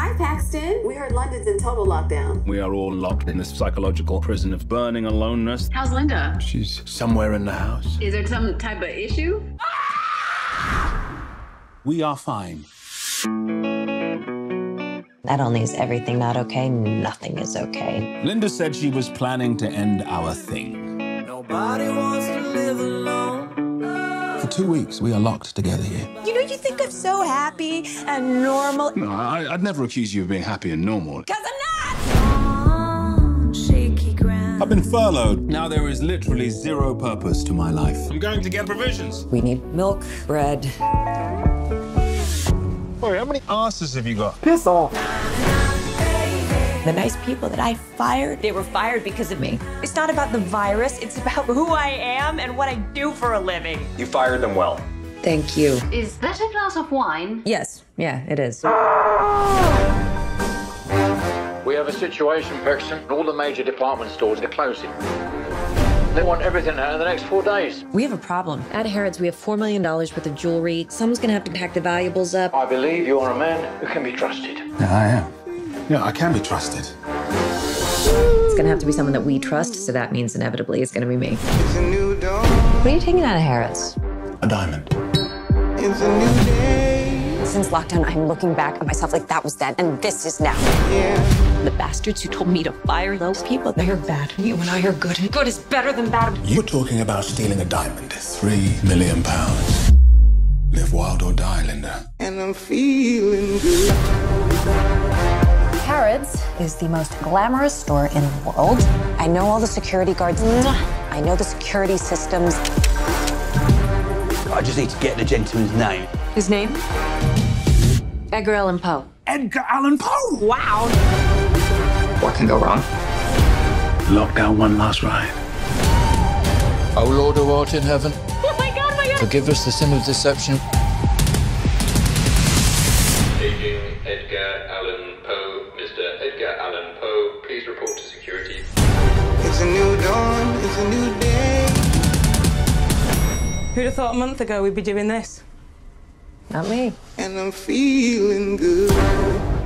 Hi, Paxton. We heard London's in total lockdown. We are all locked in this psychological prison of burning aloneness. How's Linda? She's somewhere in the house. Is there some type of issue? We are fine. Not only is everything not okay, nothing is okay. Linda said she was planning to end our thing. Nobody wants to live alone. For two weeks, we are locked together here. You know, you think I'm so happy and normal. No, I, would never accuse you of being happy and normal. Because I'm not! I've been furloughed. Now there is literally zero purpose to my life. I'm going to get provisions. We need milk, bread. Boy, how many asses have you got? Piss off. The nice people that I fired, they were fired because of me. It's not about the virus, it's about who I am and what I do for a living. You fired them well. Thank you. Is that a glass of wine? Yes, yeah, it is. We have a situation, Paxton. All the major department stores are closing. They want everything out in the next four days. We have a problem. At Harrods, we have $4 million worth of jewelry. Someone's gonna have to pack the valuables up. I believe you are a man who can be trusted. Yeah, I am. Yeah, I can be trusted. It's gonna have to be someone that we trust, so that means inevitably it's gonna be me. What are you taking out of Harrods? A diamond. It's a new day. Since lockdown, I'm looking back at myself like that was then, and this is now. Yeah. The bastards who told me to fire those people, they're bad. You and I are good, and good is better than bad. You're talking about stealing a diamond. Three million pounds. Live wild or die, Linda. And I'm feeling good. Harrods is the most glamorous store in the world. I know all the security guards. I know the security systems. I just need to get the gentleman's name. His name? Edgar Allan Poe. Edgar Allan Poe! Wow. What can go wrong? Lockdown one last ride. O Lord who art in heaven. Oh my god, oh my god. Forgive us the sin of deception. Aging Edgar Allan Poe. Mr. Edgar Allan Poe, please report to security. It's a new dawn, it's a new day. Who'd have thought a month ago we'd be doing this? Not me. And I'm feeling good.